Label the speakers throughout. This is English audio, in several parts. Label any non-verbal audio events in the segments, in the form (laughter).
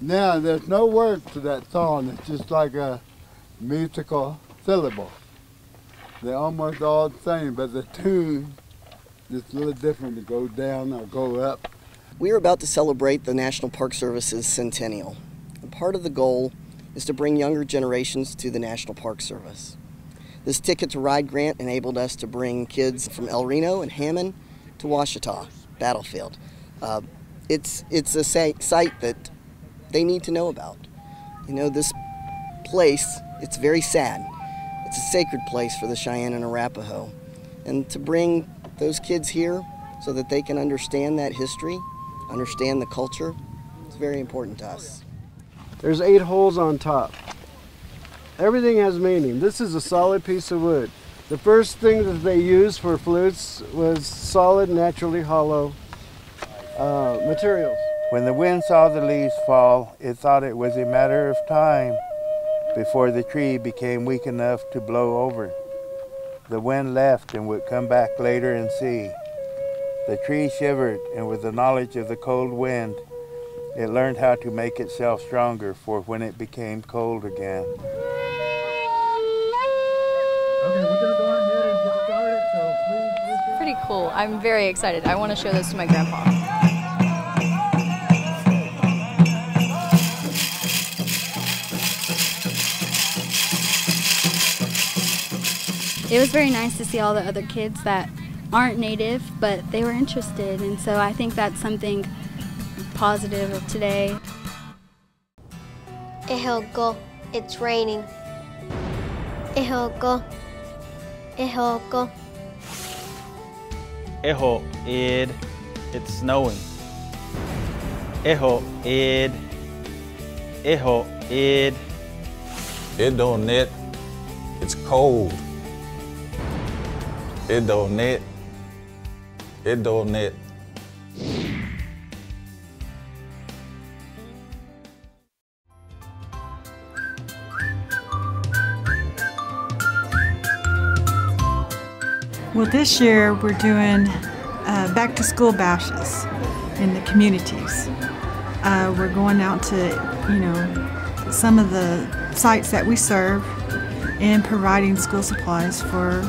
Speaker 1: Now, there's no words to that song. It's just like a musical syllable. They're almost all the same, but the tune is a little different. It goes down or go up.
Speaker 2: We are about to celebrate the National Park Service's centennial. And part of the goal is to bring younger generations to the National Park Service. This Ticket to Ride grant enabled us to bring kids from El Reno and Hammon to Washita Battlefield. Uh, it's, it's a site that they need to know about. You know, this place, it's very sad. It's a sacred place for the Cheyenne and Arapaho. And to bring those kids here so that they can understand that history, understand the culture, it's very important to us.
Speaker 3: There's eight holes on top. Everything has meaning. This is a solid piece of wood. The first thing that they used for flutes was solid, naturally hollow uh, materials.
Speaker 4: When the wind saw the leaves fall, it thought it was a matter of time before the tree became weak enough to blow over. The wind left and would come back later and see. The tree shivered, and with the knowledge of the cold wind, it learned how to make itself stronger for when it became cold again.
Speaker 5: Get started, so please.
Speaker 6: Pretty cool. I'm very excited. I want to show this to my grandpa.
Speaker 7: it was very nice to see all the other kids that aren't native, but they were interested. And so I think that's something positive of today.
Speaker 8: Ehoko, it's raining. Ehoko, Ehoko.
Speaker 9: Eho, id, it's snowing. Eho, id, Eho, id.
Speaker 10: It don't knit, it's cold. It don't net. It don't net.
Speaker 11: Well, this year we're doing uh, back to school bashes in the communities. Uh, we're going out to, you know, some of the sites that we serve and providing school supplies for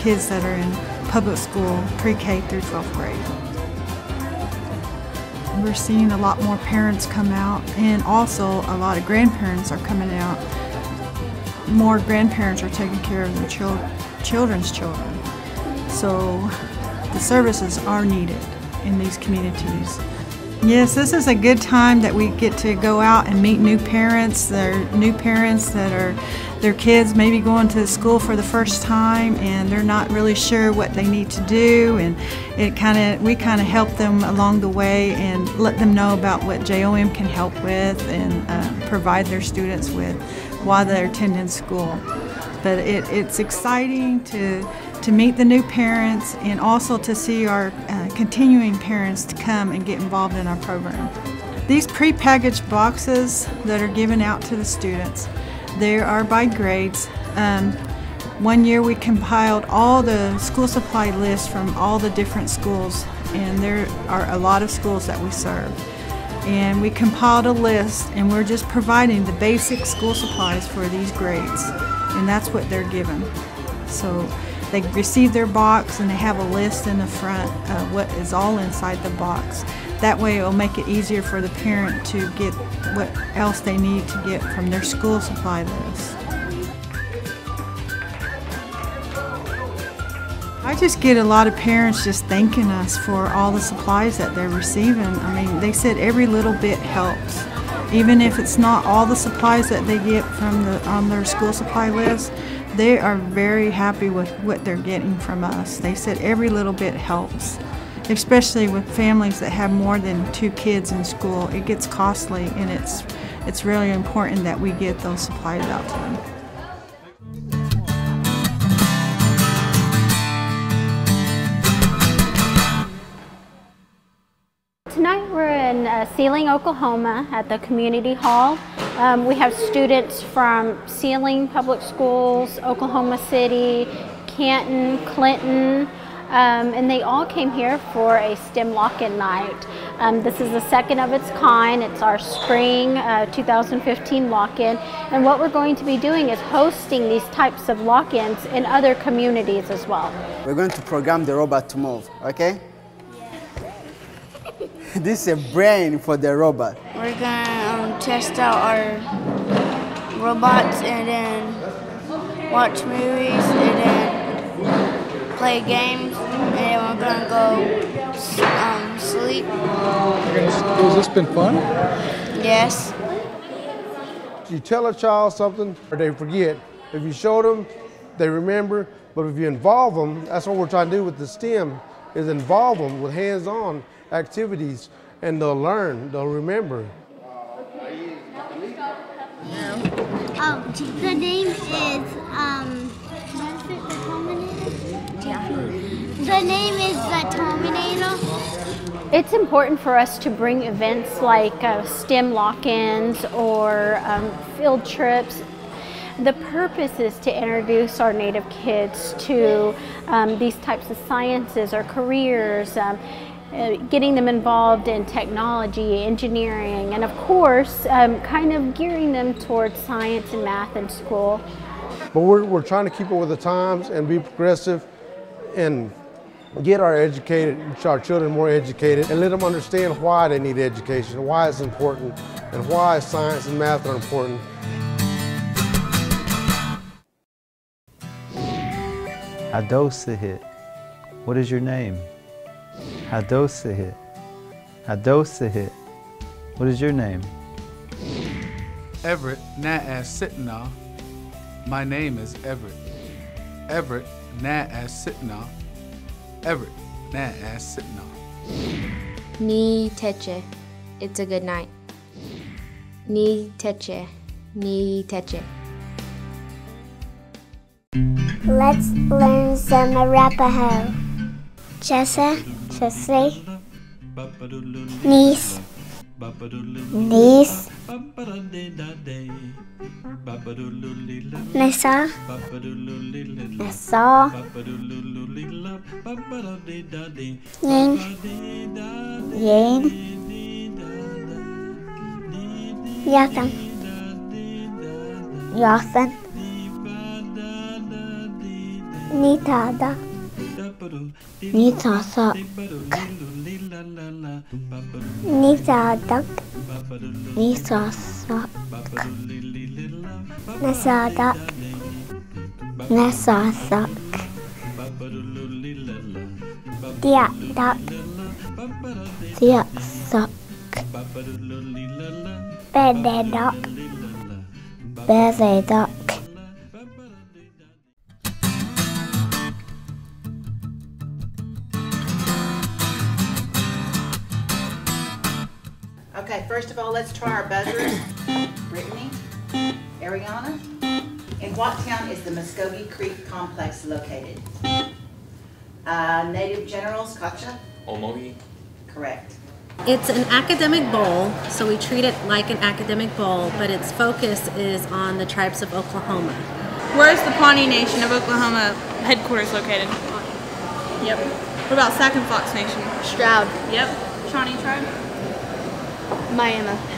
Speaker 11: kids that are in public school, pre-K through 12th grade. We're seeing a lot more parents come out and also a lot of grandparents are coming out. More grandparents are taking care of their chil children's children. So the services are needed in these communities. Yes, this is a good time that we get to go out and meet new parents. They're new parents that are their kids maybe going to school for the first time and they're not really sure what they need to do and it kind of we kind of help them along the way and let them know about what JOM can help with and uh, provide their students with while they're attending school. But it, it's exciting to to meet the new parents and also to see our uh, continuing parents to come and get involved in our program. These pre-packaged boxes that are given out to the students, they are by grades. Um, one year we compiled all the school supply lists from all the different schools and there are a lot of schools that we serve. And we compiled a list and we're just providing the basic school supplies for these grades and that's what they're given. So they receive their box and they have a list in the front of what is all inside the box. That way it will make it easier for the parent to get what else they need to get from their school supply list. I just get a lot of parents just thanking us for all the supplies that they're receiving. I mean, they said every little bit helps. Even if it's not all the supplies that they get from the on their school supply list, they are very happy with what they're getting from us. They said every little bit helps, especially with families that have more than two kids in school. It gets costly and it's, it's really important that we get those supplies out to them.
Speaker 8: Tonight we're in uh, Seiling, Oklahoma at the community hall. Um, we have students from Seiling Public Schools, Oklahoma City, Canton, Clinton, um, and they all came here for a STEM lock-in night. Um, this is the second of its kind. It's our spring uh, 2015 lock-in, and what we're going to be doing is hosting these types of lock-ins in other communities as well.
Speaker 12: We're going to program the robot to move, okay? (laughs) this is a brain for the robot.
Speaker 13: We're gonna um, test out our robots and then watch movies and then play games and then we're gonna go um, sleep.
Speaker 14: Has this been fun?
Speaker 13: Yes.
Speaker 15: You tell a child something or they forget. If you show them, they remember. But if you involve them, that's what we're trying to do with the STEM, is involve them with hands-on activities and they'll learn, they'll remember.
Speaker 16: Oh, the name is um. Yeah. The name is the Terminator.
Speaker 8: It's important for us to bring events like uh, STEM lock-ins or um, field trips. The purpose is to introduce our Native kids to um, these types of sciences or careers, um, uh, getting them involved in technology, engineering, and of course, um, kind of gearing them towards science and math in school.
Speaker 15: But we're, we're trying to keep up with the times and be progressive and get our educated, our children more educated and let them understand why they need education, why it's important, and why science and math are important.
Speaker 4: Adosahit. What is your name? Hadosahit. Hadosahit. What is your name?
Speaker 17: Everett Naas Sitna. My name is Everett. Everett Naas Sitna. Everett Naas Sitna.
Speaker 9: Ni teche. It's a good night. Ni teche. Ni teche.
Speaker 16: Let's learn some Arapaho. Jessa, Jesse, niece, niece, Nessa, Nessa, Ying, Ying, Yathan, Yathan, Nitada, Nitasak, Nitadak, Nitasak, Nasadak, Nasasak, Diadak, Diasak, Bededak, Bezedak.
Speaker 18: Okay, try our buzzers. Brittany, Ariana. In what town is the Muskogee Creek Complex located? Uh, Native Generals, Kacha?
Speaker 19: Omohi.
Speaker 18: Correct.
Speaker 20: It's an academic bowl, so we treat it like an academic bowl, but its focus is on the tribes of Oklahoma.
Speaker 6: Where is the Pawnee Nation of Oklahoma headquarters located? Yep. What about Sac and Fox Nation?
Speaker 21: Stroud.
Speaker 6: Yep. Shawnee tribe?
Speaker 21: Miami.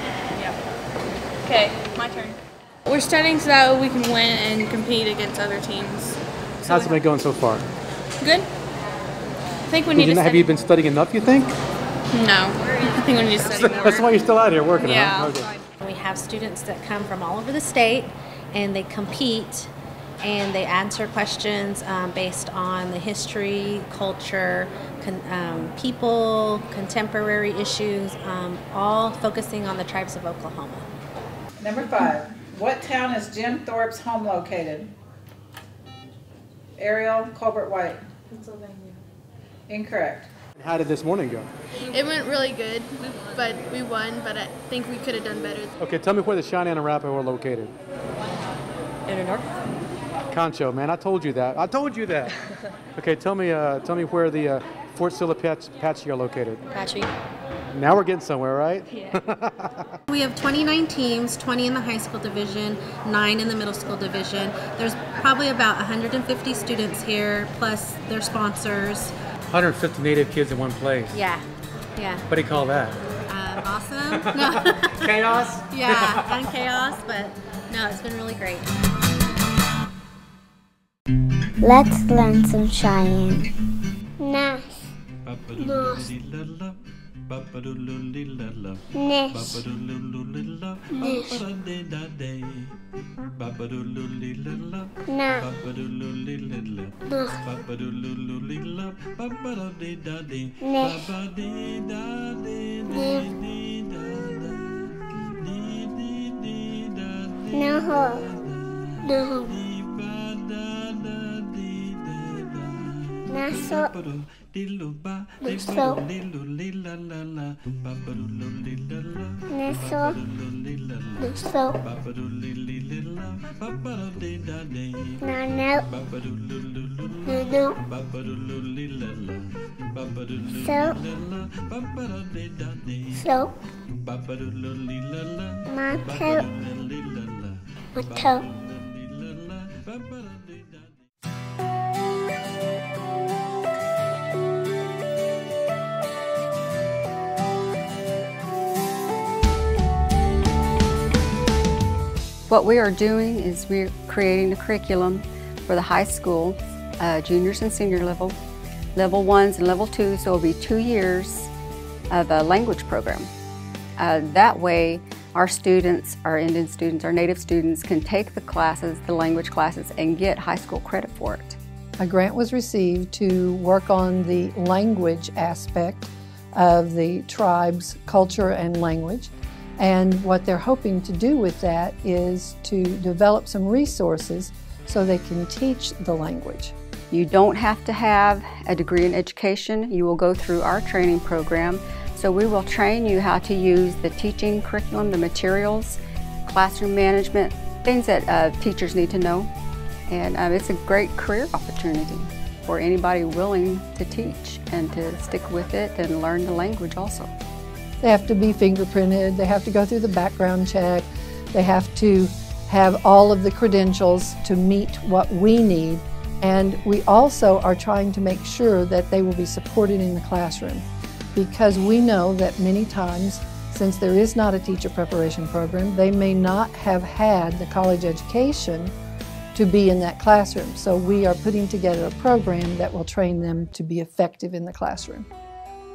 Speaker 6: Yep. Okay, my turn. We're studying so that we can win and compete against other teams.
Speaker 14: How's it been going so far?
Speaker 6: Good. I think we need
Speaker 14: you
Speaker 6: to
Speaker 14: not- have you been studying enough, you think?
Speaker 6: No, I think we need to study (laughs) more.
Speaker 14: That's why you're still out here working,
Speaker 6: Yeah.
Speaker 14: huh? Okay.
Speaker 20: We have students that come from all over the state and they compete and they answer questions um, based on the history, culture, con- um, people, contemporary issues, um, all focusing on the tribes of Oklahoma.
Speaker 22: Number five, what town is Jim Thorpe's home located? Ariel Colbert White.
Speaker 6: Pennsylvania.
Speaker 22: Incorrect.
Speaker 14: How did this morning go?
Speaker 21: It went really good, but we won. But I think we could have done better.
Speaker 14: Okay, tell me where the Cheyenne and Arapaho are located.
Speaker 20: In the north?
Speaker 14: Concho, man, I told you that. I told you that. (laughs) okay, tell me, uh, tell me where the uh, Fort Sill Apache are located.
Speaker 20: Apache.
Speaker 14: Now we're getting somewhere, right? (laughs)
Speaker 20: We have 29 teams, 20 in the high school division, 9 in the middle school division. There's probably about 150 students here, plus their sponsors.
Speaker 14: 150 native kids in one place.
Speaker 20: Yeah, yeah.
Speaker 14: What do you call that?
Speaker 20: Um, awesome. (laughs) No.
Speaker 14: Chaos?
Speaker 20: yeah, and chaos, but no, it's been really great.
Speaker 16: Let's learn some Cheyenne. Nas. Nos. Nish. Nish. Na. No. No. Naso. Naso. Naso. Naso. Nano. Nano. So. So. Mato. Mato.
Speaker 23: What we are doing is we're creating a curriculum for the high school, uh, juniors and senior level, level ones and level twos, so it'll be two years of a language program. Uh, that way, our students, our Indian students, our native students can take the classes, the language classes, and get high school credit for it.
Speaker 24: A grant was received to work on the language aspect of the tribe's culture and language. And what they're hoping to do with that is to develop some resources so they can teach the language.
Speaker 23: You don't have to have a degree in education. You will go through our training program. So we will train you how to use the teaching curriculum, the materials, classroom management, things that uh, teachers need to know. And um, it's a great career opportunity for anybody willing to teach and to stick with it and learn the language also.
Speaker 24: They have to be fingerprinted, they have to go through the background check, they have to have all of the credentials to meet what we need. And we also are trying to make sure that they will be supported in the classroom because we know that many times, since there is not a teacher preparation program, they may not have had the college education to be in that classroom. So we are putting together a program that will train them to be effective in the classroom.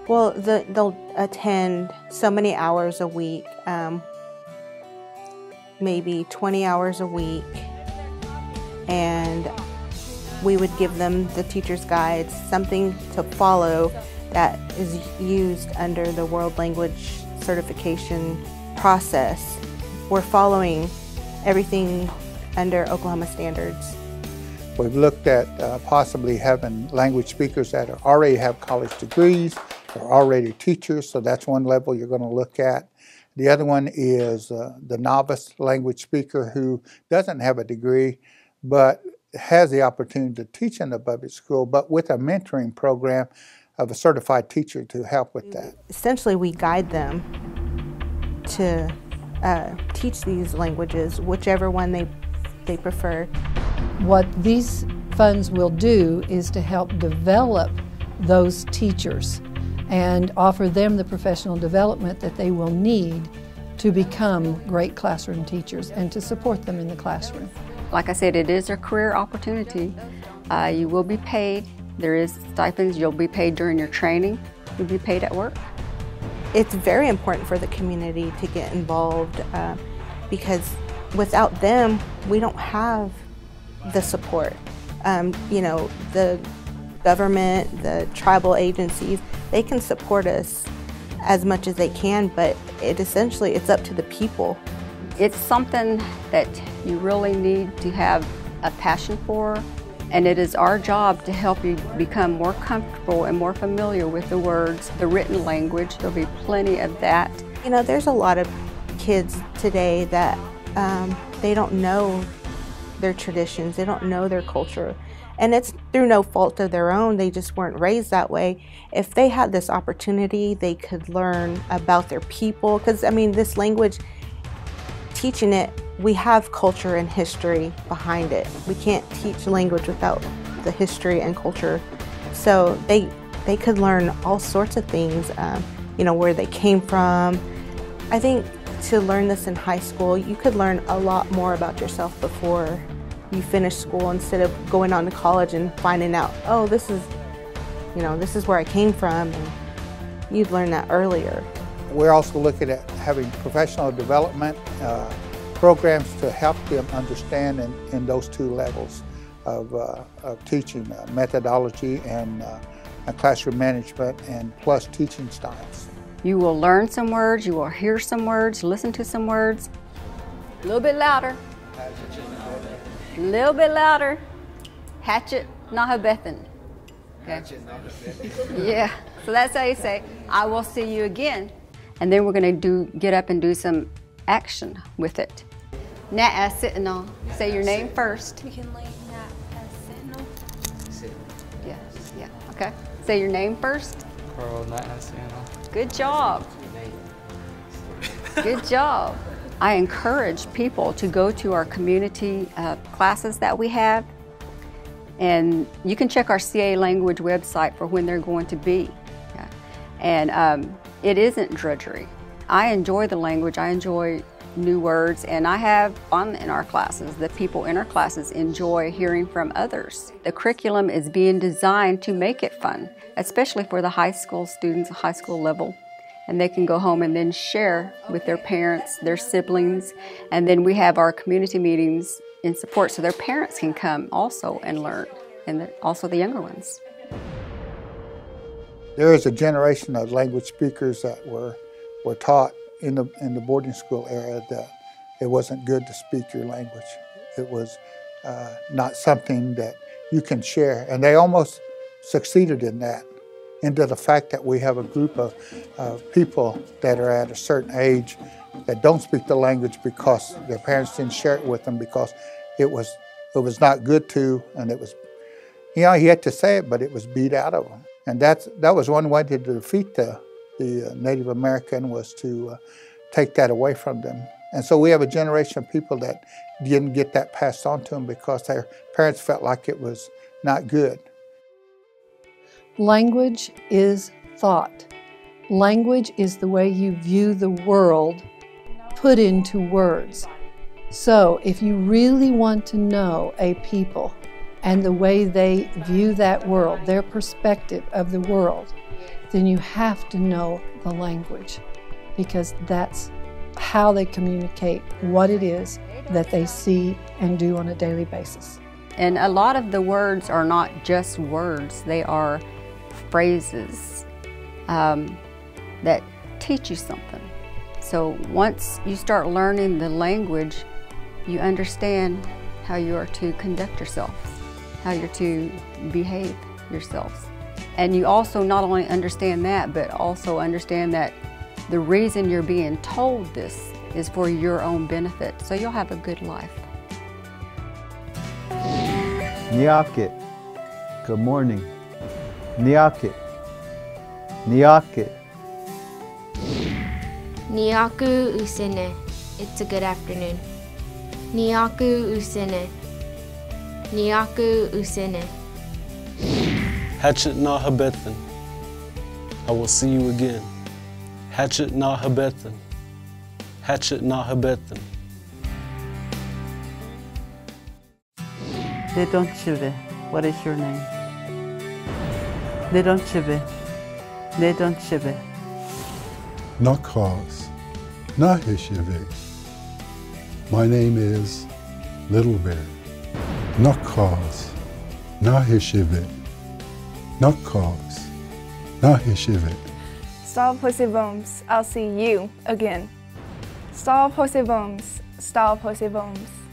Speaker 2: Well, the, they'll attend so many hours a week, um, maybe 20 hours a week, and we would give them the teacher's guides, something to follow that is used under the World Language Certification process. We're following everything under Oklahoma standards.
Speaker 19: We've looked at uh, possibly having language speakers that already have college degrees, are already teachers, so that's one level you're going to look at. The other one is uh, the novice language speaker who doesn't have a degree but has the opportunity to teach in the public school, but with a mentoring program of a certified teacher to help with that.
Speaker 2: Essentially, we guide them to uh, teach these languages, whichever one they, they prefer.
Speaker 24: What these funds will do is to help develop those teachers and offer them the professional development that they will need to become great classroom teachers and to support them in the classroom.
Speaker 23: Like I said, it is a career opportunity. Uh, you will be paid. There is stipends. You'll be paid during your training. You'll be paid at work.
Speaker 2: It's very important for the community to get involved uh, because without them, we don't have the support. Um, you know, the government, the tribal agencies, they can support us as much as they can, but it essentially it's up to the people.
Speaker 23: It's something that you really need to have a passion for, and it is our job to help you become more comfortable and more familiar with the words, the written language. There'll be plenty of that.
Speaker 2: You know, there's a lot of kids today that um, they don't know their traditions, they don't know their culture, and it's through no fault of their own, they just weren't raised that way. If they had this opportunity, they could learn about their people. Because, I mean, this language, teaching it, we have culture and history behind it. We can't teach language without the history and culture. So they, they could learn all sorts of things, um, you know, where they came from. I think to learn this in high school, you could learn a lot more about yourself before you finish school instead of going on to college and finding out, oh, this is, you know, this is where I came from. And you'd learn that earlier.
Speaker 19: We're also looking at having professional development uh, programs to help them understand in, in those two levels of, uh, of teaching uh, methodology and, uh, and classroom management and plus teaching styles.
Speaker 23: You will learn some words, you will hear some words, listen to some words. A little bit louder. A little bit louder. Hatchet Nahabethan. Okay. (laughs) yeah, so that's how you say, I will see you again. And then we're going to do get up and do some action with it. Nat Sitnal. Say your name first.
Speaker 16: We can like Nat
Speaker 23: Yeah, yeah, okay. Say your name first.
Speaker 14: Carl Nat
Speaker 23: Good job. Good job. I encourage people to go to our community uh, classes that we have. And you can check our CA language website for when they're going to be. Yeah. And um, it isn't drudgery. I enjoy the language, I enjoy new words, and I have fun in our classes. The people in our classes enjoy hearing from others. The curriculum is being designed to make it fun, especially for the high school students, high school level and they can go home and then share with their parents, their siblings, and then we have our community meetings in support so their parents can come also and learn, and also the younger ones.
Speaker 19: There is a generation of language speakers that were, were taught in the, in the boarding school era that it wasn't good to speak your language. It was uh, not something that you can share, and they almost succeeded in that into the fact that we have a group of, of people that are at a certain age that don't speak the language because their parents didn't share it with them because it was it was not good to and it was you know he had to say it but it was beat out of them and that's that was one way to defeat the the uh, Native American was to uh, take that away from them. And so we have a generation of people that didn't get that passed on to them because their parents felt like it was not good
Speaker 24: Language is thought. Language is the way you view the world put into words. So, if you really want to know a people and the way they view that world, their perspective of the world, then you have to know the language because that's how they communicate what it is that they see and do on a daily basis.
Speaker 23: And a lot of the words are not just words, they are phrases um, that teach you something. So once you start learning the language, you understand how you are to conduct yourself, how you're to behave yourselves. And you also not only understand that, but also understand that the reason you're being told this is for your own benefit, so you'll have a good life.
Speaker 25: Good morning. Niake. Niake.
Speaker 9: Niaku usene. It's a good afternoon. Niaku usene. Niaku usene.
Speaker 26: Hatchet na habethan. I will see you again. Hatchet na habethan. Hatchet na habethan.
Speaker 27: Ledonchive, what is your name? Ledonchive, Ledonchive.
Speaker 10: Nakas, Nahishivik. My name is Little Bear. Nakas, Nahishivik. Nakas, Nahishivik.
Speaker 28: Stop Posevums, I'll see you again. Stop Posevums, stop Posevums.